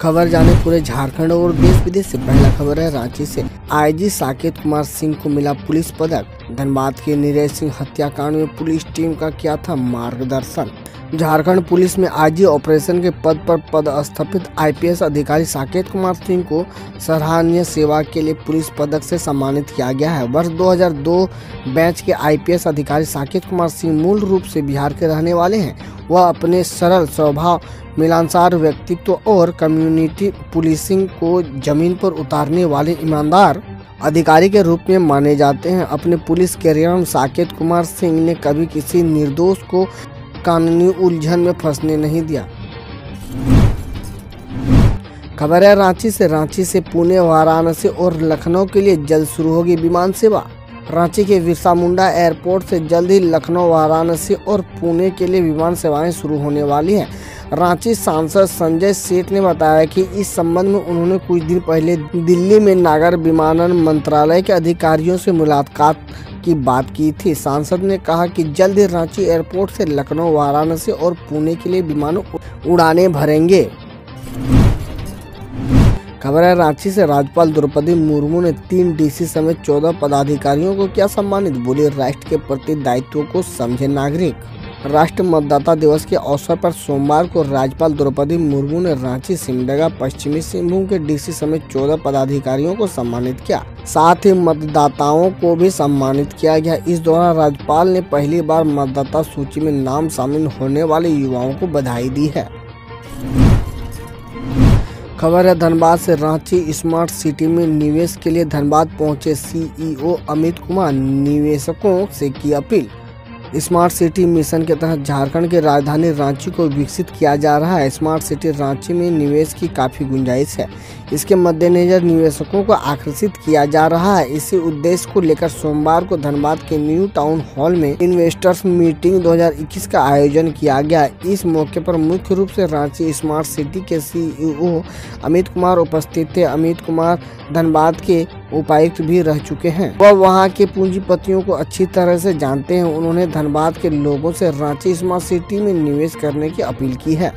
खबर जाने पूरे झारखंड और देश विदेश से। पहला खबर है, रांची से आईजी साकेत कुमार सिंह को मिला पुलिस पदक। धनबाद के नीरज सिंह हत्याकांड में पुलिस टीम का किया था मार्गदर्शन। झारखंड पुलिस में आईजी ऑपरेशन के पद पर पदस्थापित आईपीएस अधिकारी साकेत कुमार सिंह को सराहनीय सेवा के लिए पुलिस पदक से सम्मानित किया गया है। वर्ष 2002 बैच के आईपीएस अधिकारी साकेत कुमार सिंह मूल रूप से बिहार के रहने वाले हैं। वह अपने सरल स्वभाव, मिलानसार व्यक्तित्व और कम्युनिटी पुलिसिंग को ज़मीन पर उतारने वाले ईमानदार अधिकारी के रूप में माने जाते हैं। अपने पुलिस करियर में साकेत कुमार सिंह ने कभी किसी निर्दोष को कानूनी उलझन में फंसने नहीं दिया। खबर है, रांची से रांची से पुणे, वाराणसी और लखनऊ के लिए जल्द शुरू होगी विमान सेवा। रांची के बिरसा मुंडा एयरपोर्ट से जल्द ही लखनऊ, वाराणसी और पुणे के लिए विमान सेवाएँ शुरू होने वाली हैं। रांची सांसद संजय सेठ ने बताया कि इस संबंध में उन्होंने कुछ दिन पहले दिल्ली में नागर विमानन मंत्रालय के अधिकारियों से मुलाकात की बात की थी। सांसद ने कहा कि जल्द ही रांची एयरपोर्ट से लखनऊ, वाराणसी और पुणे के लिए विमान उड़ाने भरेंगे। खबर है, रांची से राज्यपाल द्रौपदी मुर्मू ने तीन डीसी समेत चौदह पदाधिकारियों को क्या सम्मानित। बोले, राष्ट्र के प्रति दायित्व को समझे नागरिक। राष्ट्र मतदाता दिवस के अवसर पर सोमवार को राज्यपाल द्रौपदी मुर्मू ने रांची, सिमडेगा, पश्चिमी सिंहभूम के डीसी समेत चौदह पदाधिकारियों को सम्मानित किया। साथ ही मतदाताओं को भी सम्मानित किया गया। इस दौरान राज्यपाल ने पहली बार मतदाता सूची में नाम शामिल होने वाले युवाओं को बधाई दी है। खबर है, धनबाद से रांची स्मार्ट सिटी में निवेश के लिए धनबाद पहुँचे सीईओ अमित कुमार। निवेशकों से की अपील स्मार्ट सिटी मिशन के तहत झारखंड के राजधानी रांची को विकसित किया जा रहा है। स्मार्ट सिटी रांची में निवेश की काफ़ी गुंजाइश है। इसके मद्देनजर निवेशकों को आकर्षित किया जा रहा है। इसी उद्देश्य को लेकर सोमवार को धनबाद के न्यू टाउन हॉल में इन्वेस्टर्स मीटिंग 2021 का आयोजन किया गया। इस मौके पर मुख्य रूप से रांची स्मार्ट सिटी के सीईओ अमित कुमार उपस्थित थे। अमित कुमार धनबाद के उपायुक्त भी रह चुके हैं। वह वहाँ के पूंजीपतियों को अच्छी तरह से जानते हैं। उन्होंने धनबाद के लोगों से रांची स्मार्ट सिटी में निवेश करने की अपील की है।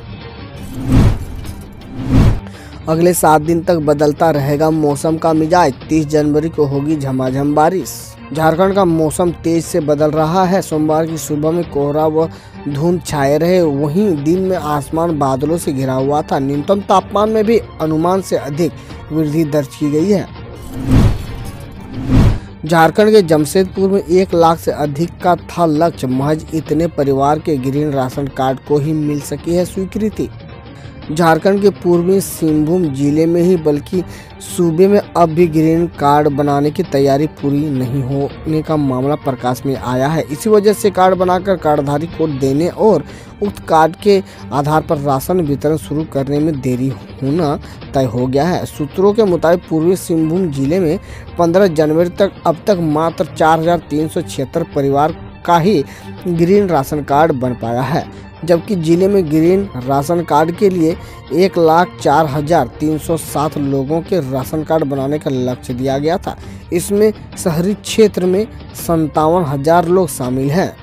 अगले सात दिन तक बदलता रहेगा मौसम का मिजाज। 30 जनवरी को होगी झमाझम बारिश। झारखंड का मौसम तेज से बदल रहा है। सोमवार की सुबह में कोहरा व धुंध छाए रहे। वहीं दिन में आसमान बादलों से घिरा हुआ था। न्यूनतम तापमान में भी अनुमान से अधिक वृद्धि दर्ज की गई है। झारखंड के जमशेदपुर में एक लाख से अधिक का था लक्ष्य। महज इतने परिवार के ग्रीन राशन कार्ड को ही मिल सकी है स्वीकृति। झारखंड के पूर्वी सिंहभूम ज़िले में ही, बल्कि सूबे में अब भी ग्रीन कार्ड बनाने की तैयारी पूरी नहीं होने का मामला प्रकाश में आया है। इसी वजह से कार्ड बनाकर कार्डधारी को देने और उक्त कार्ड के आधार पर राशन वितरण शुरू करने में देरी होना तय हो गया है। सूत्रों के मुताबिक, पूर्वी सिंहभूम ज़िले में 15 जनवरी तक, अब तक मात्र चार हज़ार तीन सौ छिहत्तर परिवार का ही ग्रीन राशन कार्ड बन पाया है। जबकि ज़िले में ग्रीन राशन कार्ड के लिए एक लाख चार हज़ार तीन सौ सात लोगों के राशन कार्ड बनाने का लक्ष्य दिया गया था। इसमें शहरी क्षेत्र में संतावन हज़ार लोग शामिल हैं।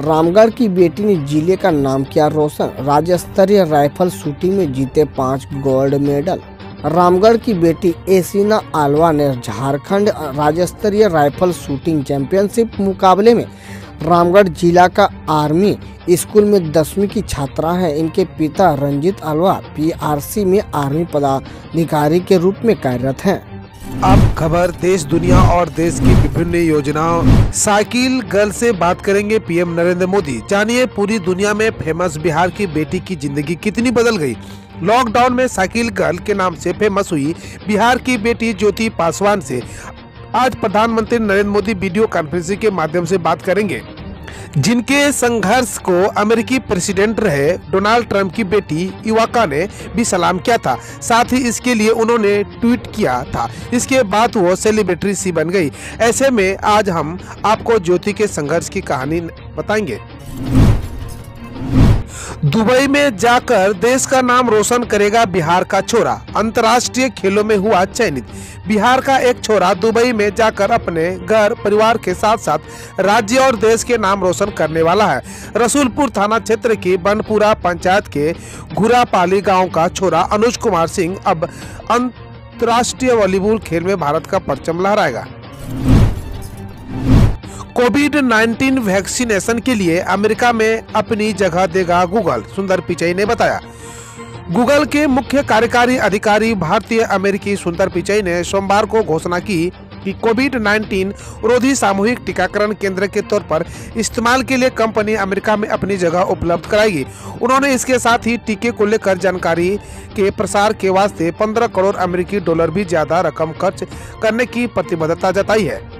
रामगढ़ की बेटी ने ज़िले का नाम किया रोशन। राज्य स्तरीय राइफल शूटिंग में जीते पाँच गोल्ड मेडल। रामगढ़ की बेटी एसिना आलवा ने झारखंड राज्य स्तरीय राइफल शूटिंग चैंपियनशिप मुकाबले में रामगढ़ जिला का आर्मी स्कूल में दसवीं की छात्रा है। इनके पिता रंजित अलवा पीआरसी में आर्मी पदाधिकारी के रूप में कार्यरत हैं। अब खबर, देश, दुनिया और देश की विभिन्न योजनाओं। साइकिल गर्ल से बात करेंगे पीएम नरेंद्र मोदी। जानिए पूरी दुनिया में फ़ेमस बिहार की बेटी की ज़िंदगी कितनी बदल गई। लॉकडाउन में साइकिल गर्ल के नाम से फ़ेमस हुई बिहार की बेटी ज्योति पासवान से। आज प्रधानमंत्री नरेंद्र मोदी वीडियो कॉन्फ्रेंसिंग के माध्यम से बात करेंगे। जिनके संघर्ष को अमेरिकी प्रेसिडेंट रहे डोनाल्ड ट्रंप की बेटी इवाका ने भी सलाम किया था। साथ ही इसके लिए उन्होंने ट्वीट किया था। इसके बाद वो सेलिब्रिटी सी बन गई। ऐसे में आज हम आपको ज्योति के संघर्ष की कहानी बताएँगे। दुबई में जाकर देश का नाम रोशन करेगा बिहार का छोरा। अंतर्राष्ट्रीय खेलों में हुआ चयनित। बिहार का एक छोरा दुबई में जाकर अपने घर, परिवार के साथ साथ राज्य और देश के नाम रोशन करने वाला है। रसूलपुर थाना क्षेत्र की बनपुरा पंचायत के घुरापाली गाँव का छोरा अनुज कुमार सिंह अब अंतर्राष्ट्रीय वॉलीबॉल खेल में भारत का परचम लहराएगा। कोविड 19 वैक्सीनेशन के लिए अमेरिका में अपनी जगह देगा गूगल, सुंदर पिचई ने बताया। गूगल के मुख्य कार्यकारी अधिकारी भारतीय अमेरिकी सुंदर पिचई ने सोमवार को घोषणा की कि कोविड 19 रोधी सामूहिक टीकाकरण केंद्र के तौर पर इस्तेमाल के लिए कंपनी अमेरिका में अपनी जगह उपलब्ध कराएगी। उन्होंने इसके साथ ही टीके को लेकर जानकारी के प्रसार के वास्ते 15 करोड़ अमेरिकी डॉलर भी ज़्यादा रकम खर्च करने की प्रतिबद्धता जताई है।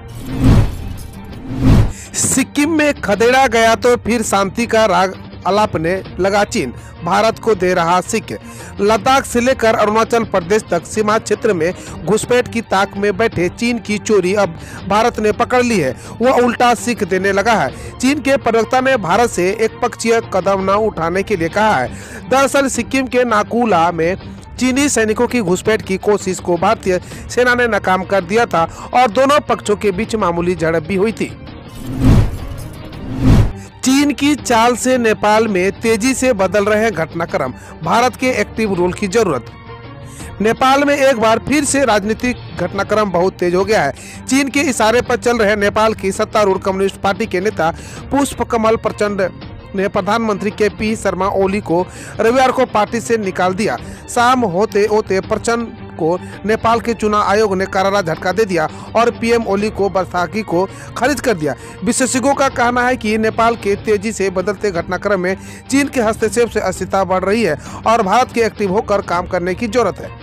सिक्किम में खदेड़ा गया तो फिर शांति का राग अलापने लगा चीन। भारत को दे रहा सिक्के लद्दाख से लेकर अरुणाचल प्रदेश तक सीमा क्षेत्र में घुसपैठ की ताक में बैठे चीन की चोरी अब भारत ने पकड़ ली है। वह उल्टा सिख देने लगा है। चीन के प्रवक्ता ने भारत से एक पक्षीय कदम न उठाने के लिए कहा है। दरअसल सिक्किम के नाकुला में चीनी सैनिकों की घुसपैठ की कोशिश को भारतीय सेना ने नाकाम कर दिया था और दोनों पक्षों के बीच मामूली झड़प भी हुई थी। चीन की चाल से नेपाल में तेज़ी से बदल रहे घटनाक्रम। भारत के एक्टिव रोल की ज़रूरत। नेपाल में एक बार फिर से राजनीतिक घटनाक्रम बहुत तेज हो गया है। चीन के इशारे पर चल रहे नेपाल की सत्तारूढ़ कम्युनिस्ट पार्टी के नेता पुष्प कमल प्रचंड ने प्रधानमंत्री के पी शर्मा ओली को रविवार को पार्टी से निकाल दिया। शाम होते होते प्रचंड को नेपाल के चुनाव आयोग ने करारा झटका दे दिया और पीएम ओली को बैसाखी को खारिज कर दिया। विशेषज्ञों का कहना है कि नेपाल के तेज़ी से बदलते घटनाक्रम में चीन के हस्तक्षेप से अस्थिरता बढ़ रही है और भारत के एक्टिव होकर काम करने की ज़रूरत है।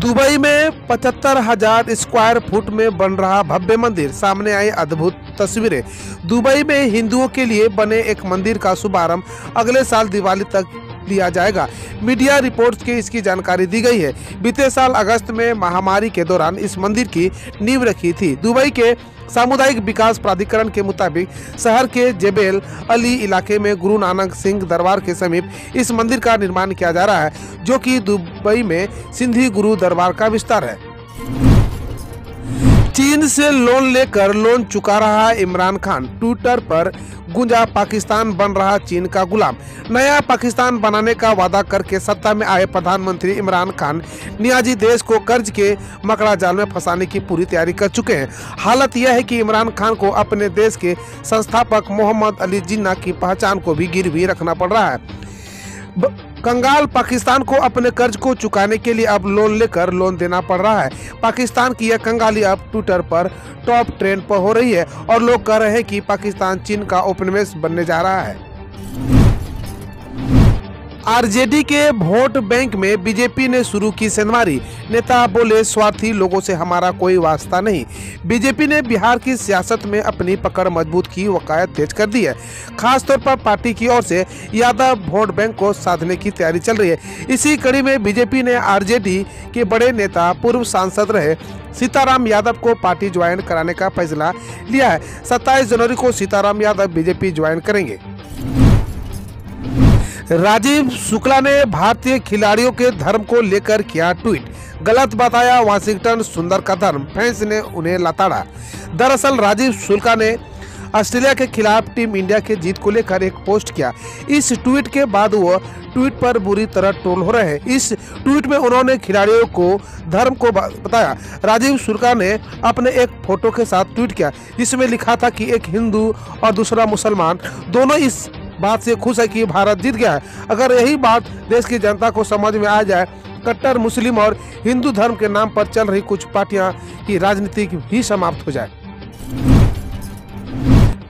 दुबई में पचहत्तर हज़ार स्क्वायर फुट में बन रहा भव्य मंदिर। सामने आई अद्भुत तस्वीरें। दुबई में हिंदुओं के लिए बने एक मंदिर का शुभारंभ अगले साल दिवाली तक लिया जाएगा। मीडिया रिपोर्ट्स के इसकी जानकारी दी गई है। बीते साल अगस्त में महामारी के दौरान इस मंदिर की नींव रखी थी। दुबई के सामुदायिक विकास प्राधिकरण के मुताबिक शहर के जेबेल अली इलाके में गुरु नानक सिंह दरबार के समीप इस मंदिर का निर्माण किया जा रहा है, जो कि दुबई में सिंधी गुरु दरबार का विस्तार है। चीन से लोन लेकर लोन चुका रहा इमरान खान। ट्विटर पर गुंजा पाकिस्तान बन रहा चीन का गुलाम। नया पाकिस्तान बनाने का वादा करके सत्ता में आए प्रधानमंत्री इमरान खान, नियाजी देश को कर्ज के मकड़ा जाल में फंसाने की पूरी तैयारी कर चुके हैं। हालत यह है कि इमरान खान को अपने देश के संस्थापक मोहम्मद अली जिन्ना की पहचान को भी गिरवी रखना पड़ रहा है। कंगाल पाकिस्तान को अपने कर्ज को चुकाने के लिए अब लोन लेकर लोन देना पड़ रहा है। पाकिस्तान की यह कंगाली अब ट्विटर पर टॉप ट्रेंड पर हो रही है और लोग कह रहे हैं कि पाकिस्तान चीन का उपनिवेश बनने जा रहा है। आरजेडी के वोट बैंक में बीजेपी ने शुरू की सेंधमारी नेता बोले, स्वार्थी लोगों से हमारा कोई वास्ता नहीं। बीजेपी ने बिहार की सियासत में अपनी पकड़ मज़बूत की, वकायत तेज कर दी है। खासतौर पर पार्टी की ओर से यादव वोट बैंक को साधने की तैयारी चल रही है। इसी कड़ी में बीजेपी ने आरजेडी के बड़े नेता, पूर्व सांसद रहे सीताराम यादव को पार्टी ज्वाइन कराने का फैसला लिया है। सत्ताईस जनवरी को सीताराम यादव बीजेपी ज्वाइन करेंगे। राजीव शुक्ला ने भारतीय खिलाड़ियों के धर्म को लेकर किया ट्वीट। गलत बताया वाशिंगटन सुंदर का धर्म, फैंस ने उन्हें लताड़ा। दरअसल राजीव शुक्ला ने ऑस्ट्रेलिया के खिलाफ टीम इंडिया के जीत को लेकर एक पोस्ट किया। इस ट्वीट के बाद वो ट्वीट पर बुरी तरह ट्रोल हो रहे हैं। इस ट्वीट में उन्होंने खिलाड़ियों को धर्म को बताया। राजीव शुक्ला ने अपने एक फ़ोटो के साथ ट्वीट किया। जिसमें लिखा था कि एक हिंदू और दूसरा मुसलमान, दोनों इस बात से खुश है कि भारत जीत गया है। अगर यही बात देश की जनता को समझ में आ जाए, कट्टर मुस्लिम और हिंदू धर्म के नाम पर चल रही कुछ पार्टियाँ की राजनीति भी समाप्त हो जाए।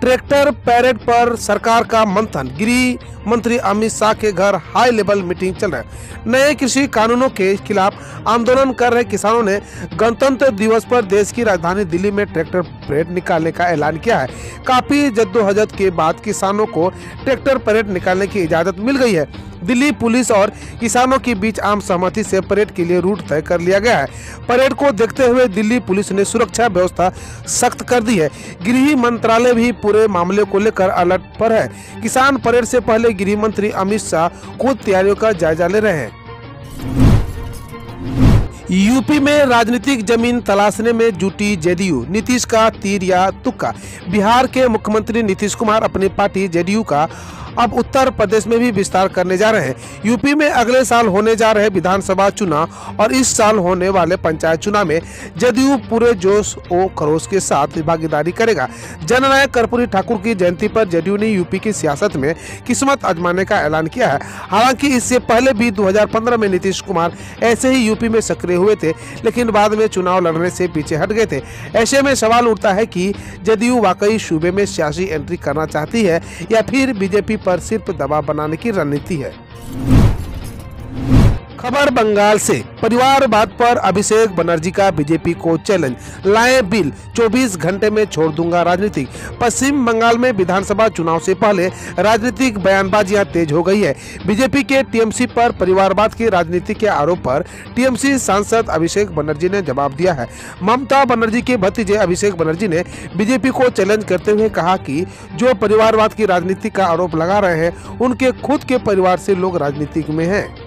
ट्रैक्टर पैरेड पर सरकार का मंथन। गृह मंत्री अमित शाह के घर हाई लेवल मीटिंग चल रहा है। नए कृषि कानूनों के खिलाफ आंदोलन कर रहे किसानों ने गणतंत्र दिवस पर देश की राजधानी दिल्ली में ट्रैक्टर परेड निकालने का ऐलान किया है। काफ़ी जद्दोजहद के बाद किसानों को ट्रैक्टर परेड निकालने की इजाज़त मिल गई है। दिल्ली पुलिस और किसानों के बीच आम सहमति से परेड के लिए रूट तय कर लिया गया है। परेड को देखते हुए दिल्ली पुलिस ने सुरक्षा व्यवस्था सख्त कर दी है। गृह मंत्रालय भी पूरे मामले को लेकर अलर्ट पर है। किसान परेड से पहले गृह मंत्री अमित शाह खुद तैयारियों का जायजा ले रहे हैं। यूपी में राजनीतिक ज़मीन तलाशने में जुटी जेडीयू, नीतीश का तीर या तुक्का। बिहार के मुख्यमंत्री नीतीश कुमार अपनी पार्टी जेडीयू का अब उत्तर प्रदेश में भी विस्तार करने जा रहे हैं। यूपी में अगले साल होने जा रहे विधानसभा चुनाव और इस साल होने वाले पंचायत चुनाव में जदयू पूरे जोश और खरोश के साथ भागीदारी करेगा। जननायक कर्पूरी ठाकुर की जयंती पर जदयू ने यूपी की सियासत में किस्मत आजमाने का ऐलान किया है। हालाँकि इससे पहले भी 2015 में नीतीश कुमार ऐसे ही यूपी में सक्रिय हुए थे, लेकिन बाद में चुनाव लड़ने से पीछे हट गए थे। ऐसे में सवाल उठता है कि जदयू वाकई सूबे में सियासी एंट्री करना चाहती है या फिर बीजेपी पर सिर्फ़ दबाव बनाने की रणनीति है। खबर बंगाल से। परिवारवाद पर अभिषेक बनर्जी का बीजेपी को चैलेंज, लाए बिल 24 घंटे में छोड़ दूँगा राजनीतिक पश्चिम बंगाल में विधानसभा चुनाव से पहले राजनीतिक बयानबाजियाँ तेज हो गई है। बीजेपी के टीएमसी पर परिवारवाद की राजनीति के आरोप पर टीएमसी सांसद अभिषेक बनर्जी ने जवाब दिया है। ममता बनर्जी के भतीजे अभिषेक बनर्जी ने बीजेपी को चैलेंज करते हुए कहा कि जो परिवारवाद की राजनीति का आरोप लगा रहे हैं, उनके खुद के परिवार से लोग राजनीतिक में हैं।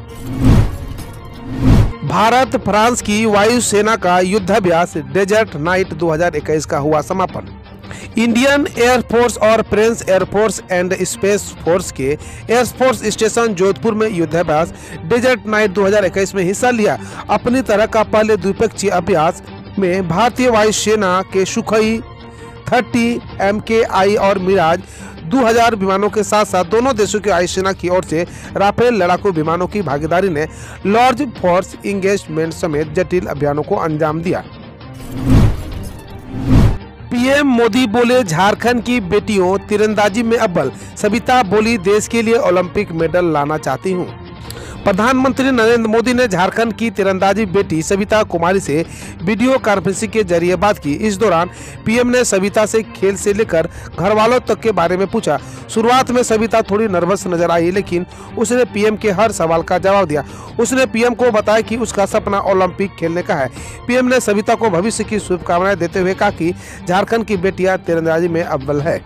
भारत, फ्रांस की वायुसेना का युद्धाभ्यास डेजर्ट नाइट 2021 का हुआ समापन। इंडियन एयरफोर्स और French air force and space force के एयरफोर्स स्टेशन जोधपुर में युद्धाभ्यास डेजर्ट नाइट 2021 में हिस्सा लिया। अपनी तरह का पहले द्विपक्षीय अभ्यास में भारतीय वायुसेना के सुखई, थर्टी, एम और मिराज 2000 विमानों के साथ साथ दोनों देशों की वायुसेना की ओर से राफेल लड़ाकू विमानों की भागीदारी ने लार्ज फोर्स इंगेजमेंट समेत जटिल अभियानों को अंजाम दिया। पीएम मोदी बोले, झारखंड की बेटियों, तीरंदाजी में अव्वल। सविता बोली, देश के लिए ओलंपिक मेडल लाना चाहती हूँ। प्रधानमंत्री नरेंद्र मोदी ने झारखंड की तीरंदाजी बेटी सविता कुमारी से वीडियो कॉन्फ्रेंसिंग के ज़रिए बात की। इस दौरान पीएम ने सविता से खेल से लेकर घर वालों तक के बारे में पूछा। शुरुआत में सविता थोड़ी नर्वस नज़र आई, लेकिन उसने पीएम के हर सवाल का जवाब दिया। उसने पीएम को बताया कि उसका सपना ओलंपिक खेलने का है। पीएम ने सविता को भविष्य की शुभकामनाएँ देते हुए कहा कि झारखंड की बेटियाँ तीरंदाजी में अव्वल है।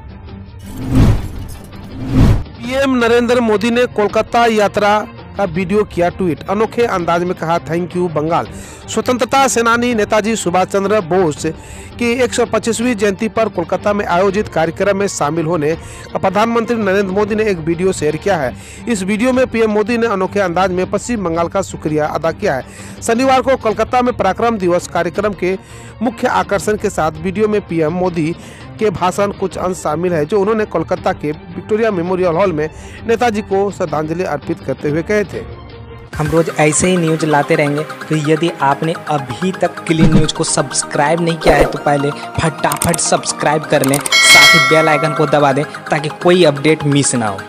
पीएम नरेंद्र मोदी ने कोलकाता यात्रा वीडियो किया ट्वीट। अनोखे अंदाज में कहा थैंक यू बंगाल. स्वतंत्रता सेनानी नेताजी सुभाष चंद्र बोस की 125वीं जयंती पर कोलकाता में आयोजित कार्यक्रम में शामिल होने का प्रधानमंत्री नरेंद्र मोदी ने एक वीडियो शेयर किया है। इस वीडियो में पीएम मोदी ने अनोखे अंदाज में पश्चिम बंगाल का शुक्रिया अदा किया है। शनिवार को कोलकाता में पराक्रम दिवस कार्यक्रम के मुख्य आकर्षण के साथ वीडियो में पीएम मोदी के भाषण कुछ अंश शामिल है, जो उन्होंने कोलकाता के विक्टोरिया मेमोरियल हॉल में नेताजी को श्रद्धांजलि अर्पित करते हुए कहे थे। हम रोज ऐसे ही न्यूज़ लाते रहेंगे। तो यदि आपने अभी तक क्लीन न्यूज़ को सब्सक्राइब नहीं किया है तो पहले फटाफट सब्सक्राइब कर लें। साथ ही बेल आइकन को दबा दें, ताकि कोई अपडेट मिस ना हो।